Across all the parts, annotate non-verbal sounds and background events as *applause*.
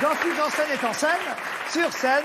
Jean-Philippe Janssen est en scène, sur scène,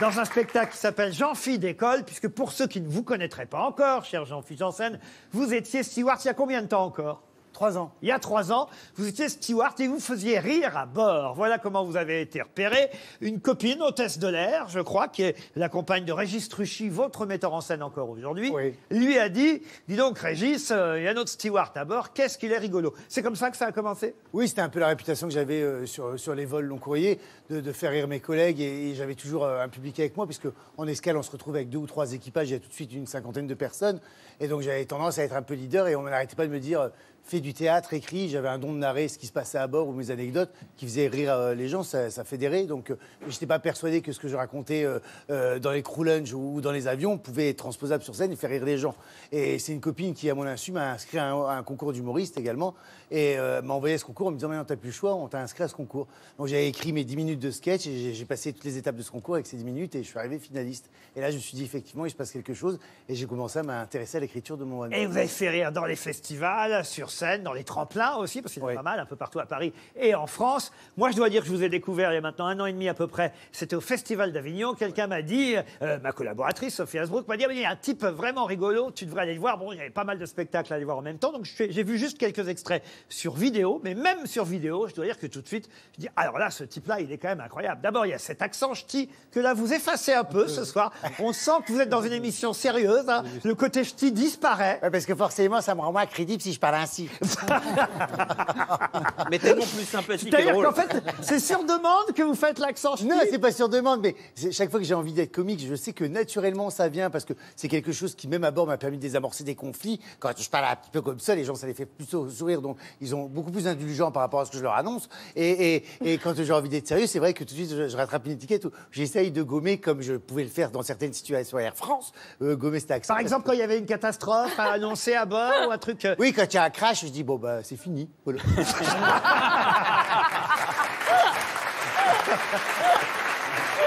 dans un spectacle qui s'appelle Jean-Philippe d'école, puisque pour ceux qui ne vous connaîtraient pas encore, cher Jean-Philippe Janssen, vous étiez steward il y a combien de temps encore? Trois ans. Il y a trois ans, vous étiez steward et vous faisiez rire à bord. Voilà comment vous avez été repéré. Une copine, hôtesse de l'air, je crois, qui est la compagne de Régis Truchy, votre metteur en scène encore aujourd'hui, Oui. lui a dit, dis donc Régis, euh, il y a notre steward à bord, qu'est-ce qu'il est rigolo? C'est comme ça que ça a commencé? Oui, c'était un peu la réputation que j'avais euh, sur, sur les vols long courriers, de, de faire rire mes collègues et, et j'avais toujours euh, un public avec moi, puisque en escale, on se retrouve avec deux ou trois équipages, il y a tout de suite une cinquantaine de personnes. Et donc j'avais tendance à être un peu leader et on n'arrêtait pas de me dire, fais du théâtre, écris. J'avais un don de narrer ce qui se passait à bord ou mes anecdotes qui faisaient rire euh, les gens, ça, ça fédérait. Donc euh, je n'étais pas persuadé que ce que je racontais euh, dans les crew lunch ou, dans les avions pouvait être transposable sur scène et faire rire les gens. Et c'est une copine qui, à mon insu, m'a inscrit à un, concours d'humoriste également et m'a envoyé ce concours en me disant Maintenant, t'as plus le choix, on t'a inscrit à ce concours. Donc j'avais écrit mes 10 minutes de sketch et j'ai- passé toutes les étapes de ce concours avec ces 10 minutes et je suis arrivé finaliste. Et là, je me suis dit effectivement, il se passe quelque chose et j'ai commencé à m'intéresser à l'écriture de mon. Et vous avez fait rire dans les festivals, sur scène, dans les tremplins aussi, parce qu'il y en a pas mal, un peu partout à Paris et en France. Moi, je dois dire que je vous ai découvert il y a maintenant un an et demi à peu près. C'était au Festival d'Avignon. Quelqu'un m'a dit, euh, ma collaboratrice Sophie Asbrook m'a dit, Ah, mais il y a un type vraiment rigolo, tu devrais aller le voir. Bon, il y avait pas mal de spectacles à aller voir en même temps, donc j'ai vu juste quelques extraits sur vidéo, mais même sur vidéo, je dois dire que tout de suite, je dis, alors là, ce type-là, il est quand même incroyable. D'abord, il y a cet accent ch'ti que là, vous effacez un peu ce soir. On sent que vous êtes dans une émission sérieuse. hein. Le côté ch'ti disparaît. Ouais, parce que forcément, ça me rend moins crédible si je parle ainsi. *laughs* Mais tellement plus sympathique et C'est-à-dire drôle. qu'en fait, c'est sur demande que vous faites l'accent ch'ti. Non, c'est pas sur demande, mais chaque fois que j'ai envie d'être comique, je sais que naturellement ça vient parce que c'est quelque chose qui, même à bord, m'a permis de désamorcer des conflits. Quand je parle un petit peu comme ça, les gens, ça les fait plutôt sourire, donc ils ont beaucoup plus indulgents par rapport à ce que je leur annonce. Et, et- et quand j'ai envie d'être sérieux, c'est vrai que tout de suite, je, je rattrape une étiquette où j'essaye de gommer comme je pouvais le faire dans certaines situations à Air France, euh, gommer cet accent. Par exemple, quand il y avait une catastrophe à annoncer à bord ou un truc. euh, Oui, quand il y a un crash, je dis, bon, bah, c'est fini. *laughs*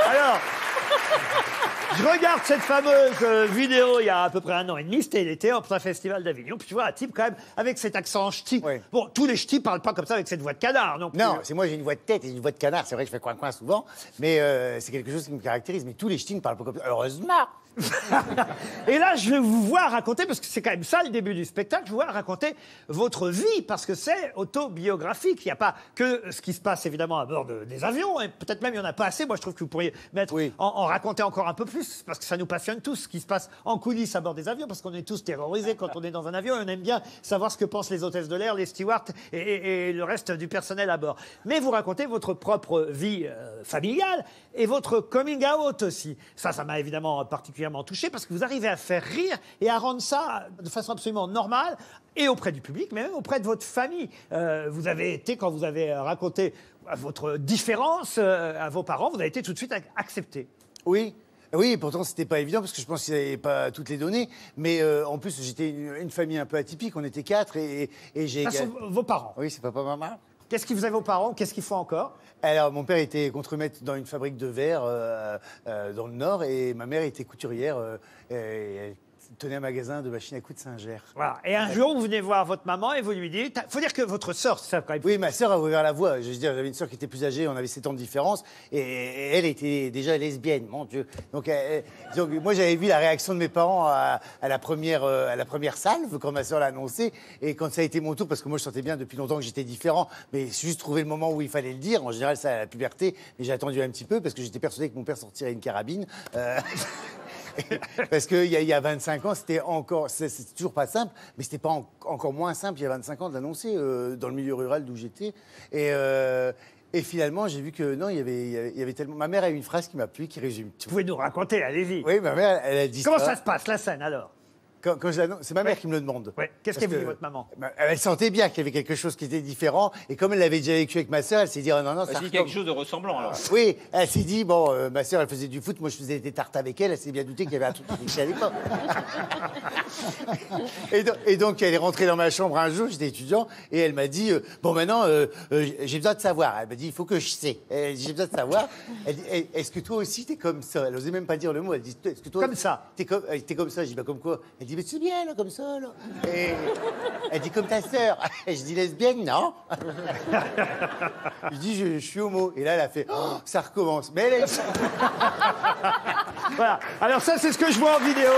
Alors, je regarde cette fameuse euh, vidéo il y a à peu près un an et demi, c'était l'été, en plein festival d'Avignon. Puis tu vois un type quand même avec cet accent ch'ti. Bon, tous les ch'tis parlent pas comme ça avec cette voix de canard non plus. Non, c'est moi, j'ai une voix de tête et une voix de canard. C'est vrai que je fais coin-coin souvent, mais euh, c'est quelque chose qui me caractérise. Mais tous les ch'tis ne parlent pas comme ça. Heureusement. *laughs* Et là, je vais vous voir raconter, parce que c'est quand même ça le début du spectacle, je vais vous voir raconter votre vie, parce que c'est autobiographique. Il n'y a pas que ce qui se passe évidemment à bord de- des avions, et peut-être même il n'y en a pas assez. Moi, je trouve que vous pourriez mettre, Oui. en, en raconter encore un peu plus, parce que ça nous passionne tous, ce qui se passe en coulisses à bord des avions, parce qu'on est tous terrorisés quand on est dans un avion, et on aime bien savoir ce que pensent les hôtesses de l'air, les stewards et, le reste du personnel à bord. Mais vous racontez votre propre vie euh, familiale et votre coming out aussi. Ça, ça m'a évidemment particulièrement touché parce que vous arrivez à faire rire et à rendre ça de façon absolument normale et auprès du public, mais même auprès de votre famille. Euh, vous avez été, quand vous avez euh, raconté votre différence euh, à vos parents, vous avez été tout de suite ac- accepté. Oui. Oui, pourtant c'était pas évident parce que je pense qu'ils n'avaient pas toutes les données. Mais euh, en plus, j'étais une, une famille un peu atypique. On était quatre et, et- j'ai. Sont vos parents. Oui, c'est papa, maman. Qu'est-ce qu'ils faisaient vos parents? Qu'est-ce qu'ils font encore? Alors, mon père était contremaître dans une fabrique de verre euh, euh, dans le Nord et ma mère était couturière. et tenait un magasin de machines à coudre Saint-Ger. Voilà. Et un jour, vous venez voir votre maman et vous lui dites. faut dire que votre sœur, ça quand même. Oui, ma sœur a ouvert la voie. Je veux dire, j'avais une sœur qui était plus âgée, on avait 7 ans de différence, et, elle était déjà lesbienne, mon Dieu. Donc, elle- elle- donc, moi, j'avais vu la réaction de mes parents à, à la, première, euh, à la première salve, quand ma sœur l'a annoncé, et quand ça a été mon tour, parce que moi, je sentais bien depuis longtemps que j'étais différent, mais j'ai juste trouvé le moment où il fallait le dire. En général, ça à la puberté, mais j'ai attendu un petit peu, parce que j'étais persuadé que mon père sortirait une carabine. Euh, *laughs* *laughs* Parce qu'il y, y a 25 ans, c'était encore, c'est toujours pas simple, mais c'était pas en- encore moins simple il y a 25 ans de l'annoncer euh, dans le milieu rural d'où j'étais. Et, euh, et finalement, j'ai vu que non, il y avait, il y avait- il y avait tellement. Ma mère a eu une phrase qui m'a plu, qui résume tout. Vous pouvez nous raconter, allez-y. Oui, ma mère, elle a dit Comment ça se passe, la scène alors? Quand, quand je l'annonce- c'est ma mère qui me le demande. Ouais. Qu'est-ce qu'elle dit, votre maman Bah, Elle sentait bien qu'il y avait quelque chose qui était différent. Et comme elle l'avait déjà vécu avec ma sœur, elle s'est dit oh, non, non, ça Bah, C'est ressemble. quelque chose de ressemblant alors. *laughs* Oui, elle s'est dit, bon, euh, ma sœur, elle faisait du foot, moi je faisais des tartes avec elle, elle s'est bien doutée qu'il y avait un truc qui n'existait pas. *laughs* et, donc, et donc, elle est rentrée dans ma chambre un jour, j'étais étudiant, et elle m'a dit, euh, bon, maintenant, euh, euh, j'ai besoin de savoir. Elle m'a dit, il faut que je sais. Elle dit, J'ai besoin de savoir. Elle dit, Eh, est-ce que toi aussi, t'es comme ça? Elle n'osait même pas dire le mot. Elle dit, est-ce que toi. Comme ça. T'es comme, t'es comme ça? Je dis, bah, comme quoi? Elle dit, dit, mais c'est bien, comme ça. Et elle dit, comme ta sœur. *laughs* Et je dis, lesbienne, non. je dis, je, je suis homo. Et là, elle a fait, Oh, ça recommence. Mais elle est... Voilà. Alors ça, c'est ce que je vois en vidéo.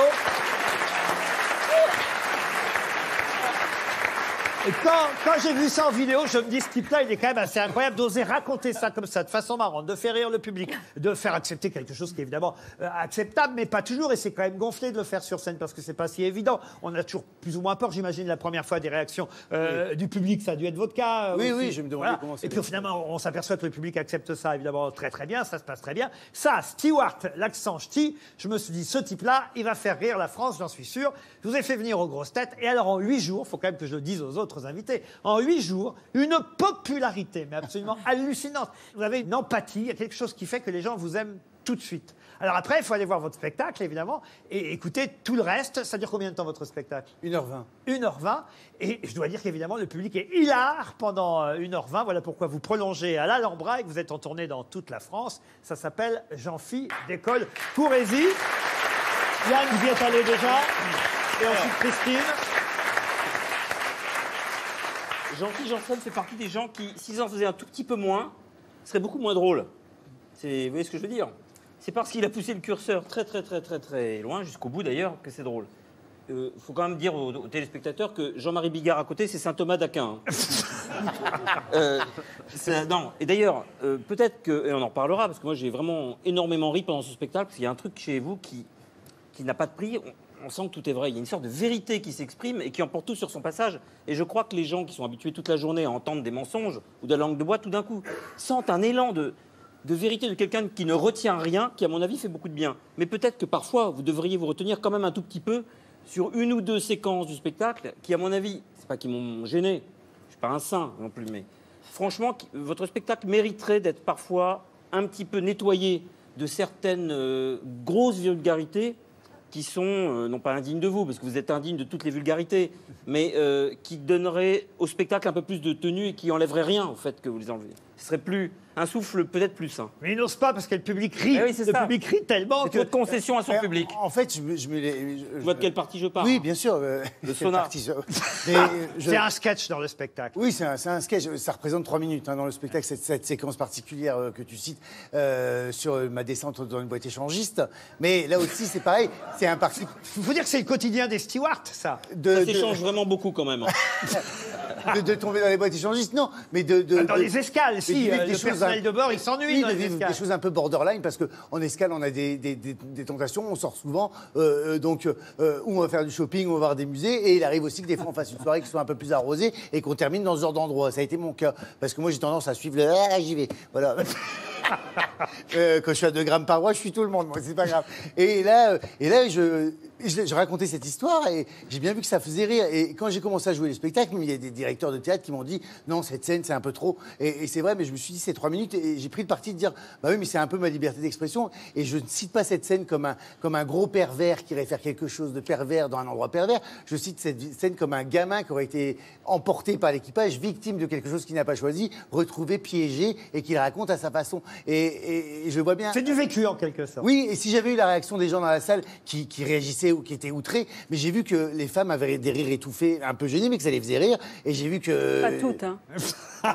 Et quand, quand j'ai vu ça en vidéo, je me dis, ce type-là, il est quand même assez incroyable d'oser raconter ça comme ça, de façon marrante, de faire rire le public, de faire accepter quelque chose qui est évidemment euh, acceptable, mais pas toujours. Et c'est quand même gonflé de le faire sur scène parce que c'est pas si évident. On a toujours plus ou moins peur, j'imagine, la première fois des réactions euh, du public. Ça a dû être votre cas. euh, Oui, aussi. oui, je me demandais comment ça Et puis finalement, on s'aperçoit que le public accepte ça évidemment très très bien, ça se passe très bien. Ça, Stewart, l'accent ch'ti, je me suis dit, ce type-là, il va faire rire la France, j'en suis sûr. Je vous ai fait venir aux grosses têtes. Et alors en huit jours, faut quand même que je le dise aux autres invités, en huit jours, une popularité, mais absolument *laughs* hallucinante. Vous avez une empathie, il y a quelque chose qui fait que les gens vous aiment tout de suite. Alors après, il faut aller voir votre spectacle, évidemment, et écouter tout le reste. Ça dure combien de temps votre spectacle? 1h20. 1h20. Et je dois dire qu'évidemment, le public est hilar pendant euh, 1h20. Voilà pourquoi vous prolongez à l'Alhambra et que vous êtes en tournée dans toute la France. Ça s'appelle Jean-Phi d'école Courrésie. Yann, vous y êtes allé déjà? Et ensuite Christine. Jean-Philippe Janssen fait partie des gens qui, s'ils en faisaient un tout petit peu moins, seraient beaucoup moins drôles. Vous voyez ce que je veux dire? C'est parce qu'il a poussé le curseur très très très très très loin, jusqu'au bout d'ailleurs, que c'est drôle. Il faut quand même dire aux, aux téléspectateurs que Jean-Marie Bigard à côté, c'est Saint Thomas d'Aquin. hein. *laughs* Euh, non, et d'ailleurs, euh, peut-être que, et on en reparlera, parce que moi j'ai vraiment énormément ri pendant ce spectacle, parce qu'il y a un truc chez vous qui, qui n'a pas de prix. On, sent que tout est vrai. Il y a une sorte de vérité qui s'exprime et qui emporte tout sur son passage. Et je crois que les gens qui sont habitués toute la journée à entendre des mensonges ou de la langue de bois, tout d'un coup, sentent un élan de, vérité de quelqu'un qui ne retient rien, qui, à mon avis, fait beaucoup de bien. Mais peut-être que parfois, vous devriez vous retenir quand même un tout petit peu sur une ou deux séquences du spectacle qui, à mon avis, c'est pas qui m'ont gêné. Je suis pas un saint non plus, mais franchement, votre spectacle mériterait d'être parfois un petit peu nettoyé de certaines euh, grosses vulgarités qui sont euh, non pas indignes de vous, parce que vous êtes indigne de toutes les vulgarités, mais euh, qui donneraient au spectacle un peu plus de tenue et qui enlèveraient rien au fait que vous les enlevez. Ce serait plus un souffle peut-être plus sain. Mais il n'ose pas parce que le public rit. Eh oui, le ça. public rit tellement C'est que. votre concession à son Euh, public. En fait, je me, je me je- Vous voyez de quelle partie je parle Oui, bien sûr. euh, Le sonar. *laughs* euh, C'est un sketch dans le spectacle. Oui, c'est un, sketch. Ça représente trois minutes hein, dans le spectacle, cette, cette séquence particulière euh, que tu cites euh, sur ma descente dans une boîte échangiste. Mais là aussi, c'est pareil. C'est un parti Il faut dire que c'est le quotidien des stewards, ça. de, Ça de, s'échange vraiment beaucoup quand même. *laughs* de- de tomber dans les boîtes échangistes. Non, mais de. de- Dans de- les escales, si. Vivre euh, des Le choses personnel un- de bord, il s'ennuie dans les escales. des choses un peu borderline parce qu'en escale, on a des, des- des- des tentations, on sort souvent, euh, euh, donc euh, où on va faire du shopping, on va voir des musées, et il arrive aussi que des fois on fasse une soirée qui soit un peu plus arrosée et qu'on termine dans ce genre d'endroit. Ça a été mon cas parce que moi j'ai tendance à suivre le ah, j'y vais, voilà. *laughs* Euh, quand je suis à 2 grammes par mois, je suis tout le monde, moi, c'est pas grave. Et là, euh, et là je, je, je racontais cette histoire et j'ai bien vu que ça faisait rire. Et quand j'ai commencé à jouer les spectacles, il y a des directeurs de théâtre qui m'ont dit non, cette scène, c'est un peu trop. Et, et c'est vrai, mais je me suis dit, c'est trois minutes et j'ai pris le parti de dire bah oui, mais c'est un peu ma liberté d'expression. Et je ne cite pas cette scène comme un, comme un gros pervers qui irait faire quelque chose de pervers dans un endroit pervers. Je cite cette scène comme un gamin qui aurait été emporté par l'équipage, victime de quelque chose qu'il n'a pas choisi, retrouvé, piégé et qu'il raconte à sa façon. Et, et- et je vois bien. C'est du vécu, en quelque sorte. Oui, et si j'avais eu la réaction des gens dans la salle qui, qui réagissaient ou qui étaient outrés, mais j'ai vu que les femmes avaient des rires étouffés, un peu gênés, mais que ça les faisait rire. Et j'ai vu que. Pas toutes, hein. *laughs* Euh,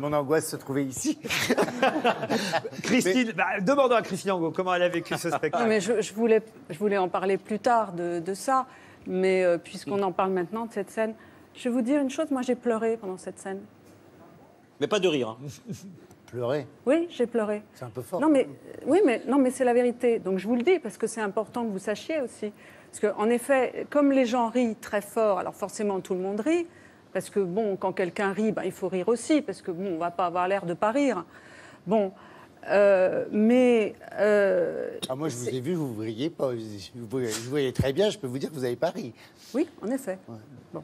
Mon angoisse se trouvait ici. *laughs* Christine, bah, demandons à Christine Angot comment elle a vécu ce spectacle. Non, mais je, je voulais, je voulais en parler plus tard de, de ça, mais euh, puisqu'on en parle maintenant de cette scène, je vais vous dire une chose, moi j'ai pleuré pendant cette scène. Mais pas de rire. hein. Pleurer, Oui, j'ai pleuré. c'est un peu fort. Non, mais, oui, mais, non, mais c'est la vérité. Donc je vous le dis parce que c'est important que vous sachiez aussi. Parce qu'en effet, comme les gens rient très fort, alors forcément tout le monde rit, parce que bon, quand quelqu'un rit, ben, il faut rire aussi, parce que bon, on va pas avoir l'air de pas rire. Bon, euh, mais euh, Ah, moi, je vous ai vu, vous ne riez pas. Vous, vous- vous voyez très bien, je peux vous dire que vous n'avez pas ri. oui, en effet. Bon.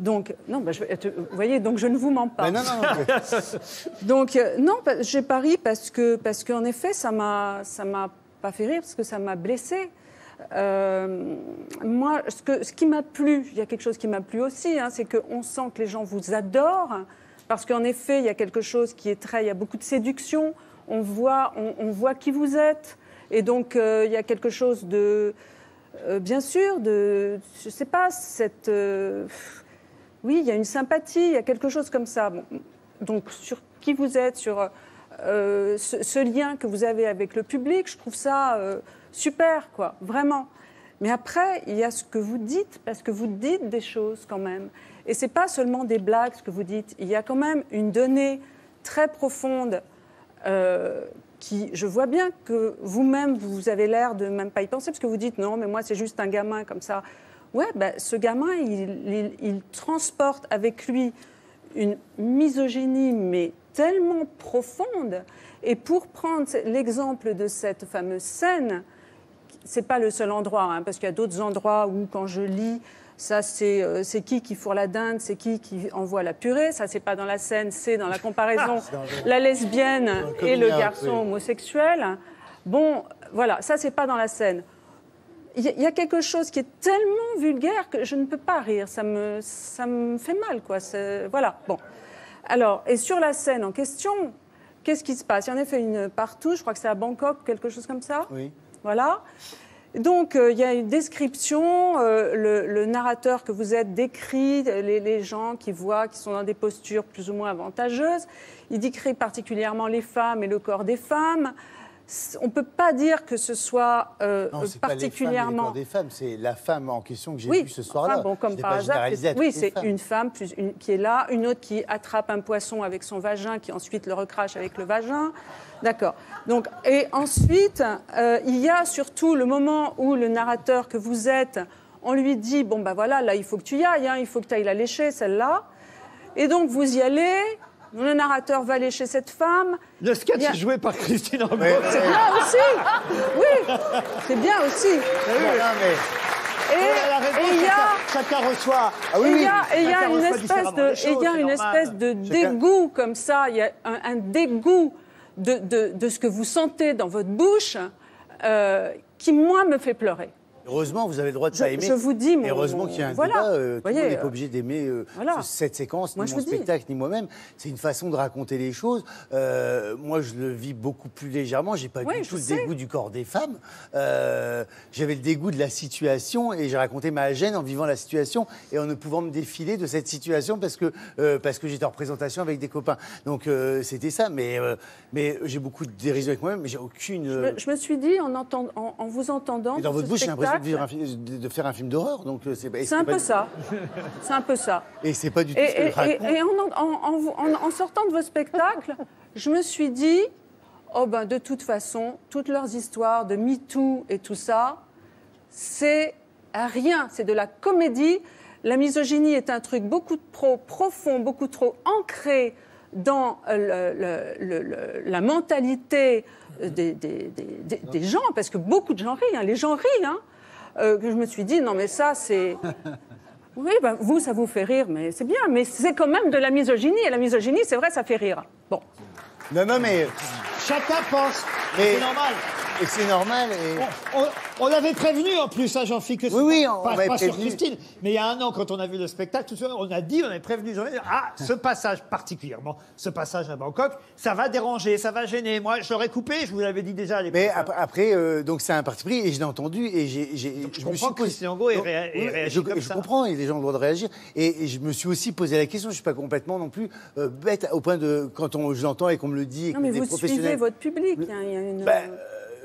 Donc, non, ben, je, vous voyez, donc je ne vous mens pas. Mais non, non, non. *laughs* Donc euh, non, j'ai pas ri parce que parce qu'en effet ça m'a ça m'a pas fait rire parce que ça m'a blessé. Euh, moi, ce, qui m'a plu, il y a quelque chose qui m'a plu aussi, hein, c'est qu'on sent que les gens vous adorent parce qu'en effet il y a quelque chose qui est très, il y a beaucoup de séduction. On voit, on, voit qui vous êtes et donc euh, il y a quelque chose de euh, bien sûr, de, je sais pas, cette, oui, il y a une sympathie, il y a quelque chose comme ça. Donc sur qui vous êtes, sur ce, lien que vous avez avec le public, je trouve ça super, quoi, vraiment. Mais après, il y a ce que vous dites, parce que vous dites des choses quand même. Et c'est pas seulement des blagues ce que vous dites. Il y a quand même une donnée très profonde euh, qui, je vois bien que vous-même, vous avez l'air de même pas y penser, parce que vous dites non, mais moi c'est juste un gamin comme ça. Ouais, ben, ce gamin, il- il transporte avec lui une misogynie, mais tellement profonde. Et pour prendre l'exemple de cette fameuse scène, c'est pas le seul endroit, hein, parce qu'il y a d'autres endroits où, quand je lis, ça c'est euh, qui qui fourre la dinde, c'est qui qui envoie la purée. Ça c'est pas dans la scène, c'est dans la *laughs* comparaison la lesbienne et le garçon oui. homosexuel. Bon, voilà, ça c'est pas dans la scène. Il y, a- il y a quelque chose qui est tellement vulgaire que je ne peux pas rire. Ça me, ça me fait mal, quoi. Voilà. Bon. Alors, et sur la scène en question, qu'est-ce qui se passe? Il y en a fait une partout. Je crois que c'est à Bangkok, quelque chose comme ça. Oui. Voilà. Donc, euh, il y a une description, euh, le, narrateur que vous êtes décrit, les, les gens qui voient, qui sont dans des postures plus ou moins avantageuses. Il décrit particulièrement les femmes et le corps des femmes. On ne peut pas dire que ce soit euh, Non, c'est pas les femmes et les particulièrement. corps des femmes, c'est la femme en question que j'ai Oui, vue ce soir-là. enfin, bon, comme par pas hasard. Oui, c'est une femme plus une, qui est là, une autre qui attrape un poisson avec son vagin, qui ensuite le recrache avec le vagin. D'accord. Donc, et ensuite, euh, il y a surtout le moment où le narrateur que vous êtes, on lui dit bon ben voilà, là il faut que tu y ailles, hein, il faut que tu ailles la lécher celle-là. Et donc vous y allez. Le narrateur va lécher cette femme. Le sketch a- est joué par Christine Angot. Ouais, C'est ouais. bien aussi. Oui, c'est bien aussi. Et il y a chacun, reçoit. Ah oui, Et il oui. y a, et il y a Chacun une espèce de, il y a une espèce de Chacun- dégoût comme ça. Il y a un, un dégoût de, de- de ce que vous sentez dans votre bouche euh, qui moi me fait pleurer. Heureusement, vous avez le droit de Je- pas aimer. je vous dis, Et heureusement qu'il y a un voilà. débat. euh, tout Voyez, n'est pas euh, obligé d'aimer euh, voilà. ce- cette séquence, Moi, ni mon dis. spectacle, ni moi-même. C'est une façon de raconter les choses. Euh, moi, je le vis beaucoup plus légèrement. J'ai pas Ouais, du tout le sais. dégoût du corps des femmes. J'avais le dégoût de la situation et j'ai raconté ma gêne en vivant la situation et en ne pouvant me défiler de cette situation parce que, parce que j'étais en représentation avec des copains. Donc, c'était ça. Mais, mais j'ai beaucoup de dérision avec moi-même, mais j'ai aucune. Je me, je me suis dit en, entend- en, en vous entendant. et dans votre bouche, j'ai l'impression vivre un fi- de- faire un film d'horreur. Donc, euh, c'est un peu du- ça. *laughs* C'est un peu ça. Et c'est pas du tout Et, ce que je et- raconte. et- et en, en- en vous- en- en sortant de vos spectacles, je me suis dit, oh ben de toute façon, toutes leurs histoires de MeToo et tout ça, c'est rien, c'est de la comédie. La misogynie est un truc beaucoup trop profond, beaucoup trop ancré dans euh, le- le- le- la mentalité euh, des, des- des- des- des gens, parce que beaucoup de gens rient, hein, les gens rient. hein. Euh, que je me suis dit, non mais ça c'est... *laughs* Oui, ben, vous, ça vous fait rire, mais c'est bien. Mais c'est quand même de la misogynie. Et la misogynie, c'est vrai, ça fait rire. Bon. Non, non, mais Chacun pense. Mais- C'est normal. Et c'est normal. Et... On, on l'avait prévenu en plus, hein, Jean-Philippe, que Oui, oui, pas, on pas- m'avait pas sur. Christine, mais il y a un an, quand on a vu le spectacle, on a dit, on avait prévenu Jean-Philippe, ah, ce passage particulièrement, ce passage à Bangkok, ça va déranger, ça va gêner. Moi, je l'aurais coupé, je vous l'avais dit déjà à l'époque. Mais ap- après, euh, donc c'est un parti pris et je l'ai entendu et j'ai. je me comprends suis que Christine Angot ait Donc, réa- ait oui, réagi je, comme je ça. comprends et les gens ont le droit de réagir. Et, et je me suis aussi posé la question, je suis pas complètement non plus euh, bête au point de quand on, je l'entends et qu'on me le dit. Et Non, que mais vous professionnels. suivez votre public. Il y a- il y a une- Ben, euh,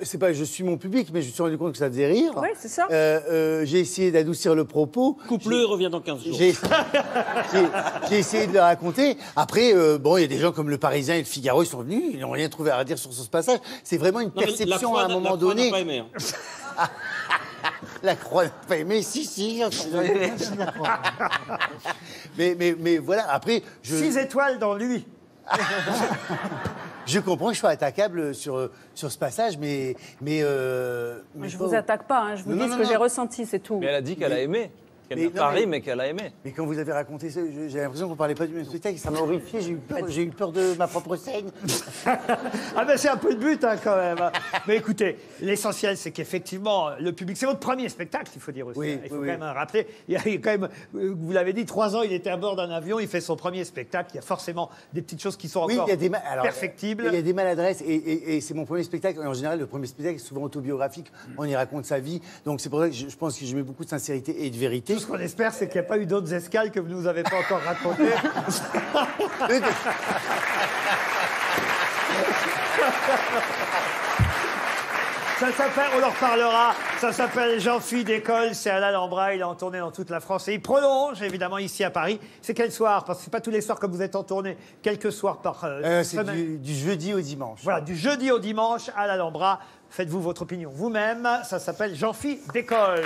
c'est pas je suis mon public, mais je me suis rendu compte que ça faisait rire. Ouais, c'est ça. Euh, euh, j'ai essayé d'adoucir le propos. Coupe-le et reviens dans 15 jours. J'ai j'ai- j'ai essayé de le raconter. Après, euh, bon, il y a des gens comme le Parisien et le Figaro, ils sont venus, ils n'ont rien trouvé à dire sur ce passage. C'est vraiment une Non, perception Croix à un moment la Croix n'a donné. pas aimé, hein. *laughs* La croix n'a pas aimé, si, si. *laughs* mais, mais, mais voilà, après, je, Six étoiles dans lui. *laughs* je comprends que je sois attaquable sur, sur ce passage, mais. mais, euh, mais je pas vous attaque pas. hein, Je vous Non, dis non, ce non, que j'ai ressenti, c'est tout. Mais elle a dit qu'elle a aimé. Qu'elle Mais n'a pas mais- ri, mais qu'elle a aimé. Mais quand vous avez raconté ça, j'ai l'impression qu'on parlait pas du même spectacle. Ça m'a horrifié. J'ai eu peur. J'ai eu peur de ma propre scène. Ah ben c'est un peu le but hein, quand même. Mais écoutez, l'essentiel c'est qu'effectivement le public, c'est votre premier spectacle, il faut dire aussi. Oui, hein. Il faut oui, quand oui. même rappeler. Il y a quand même, vous l'avez dit, trois ans, il était à bord d'un avion, il fait son premier spectacle. Il y a forcément des petites choses qui sont Oui, encore il y a des ma- alors, perfectibles. Il y a des maladresses et, et- et c'est mon premier spectacle. Et en général, le premier spectacle est souvent autobiographique. On y raconte sa vie. Donc c'est pour ça que je, je pense que je mets beaucoup de sincérité et de vérité. Ce qu'on espère, c'est qu'il n'y a pas eu d'autres escales que vous nous avez pas encore racontées. *laughs* Ça s'appelle, on en reparlera, ça s'appelle Jean-Phi d'école, c'est à l'Alhambra, il est en tournée dans toute la France et il prolonge évidemment ici à Paris. C'est quel soir? Parce que c'est pas tous les soirs comme vous êtes en tournée, quelques soirs par euh, Euh, c'est du, du jeudi au dimanche. Voilà, du jeudi au dimanche à l'Alhambra. Faites-vous votre opinion vous-même, ça s'appelle Jean-Phi d'école.